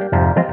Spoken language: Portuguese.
Música